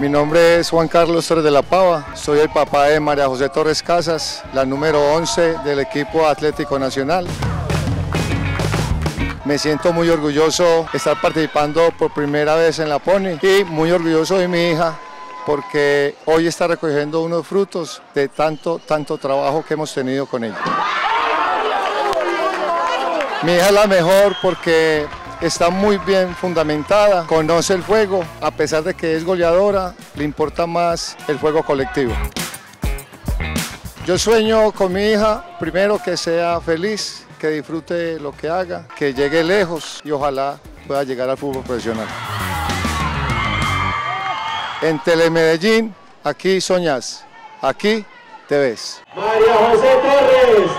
Mi nombre es Juan Carlos Torres de la Pava, soy el papá de María José Torres Casas, la número 11 del equipo Atlético Nacional. Me siento muy orgulloso de estar participando por primera vez en la Pony y muy orgulloso de mi hija porque hoy está recogiendo unos frutos de tanto, tanto trabajo que hemos tenido con ella. Mi hija es la mejor porque está muy bien fundamentada, conoce el juego, a pesar de que es goleadora, le importa más el juego colectivo. Yo sueño con mi hija, primero que sea feliz, que disfrute lo que haga, que llegue lejos y ojalá pueda llegar al fútbol profesional. En Telemedellín, aquí soñas, aquí te ves. María José Torres,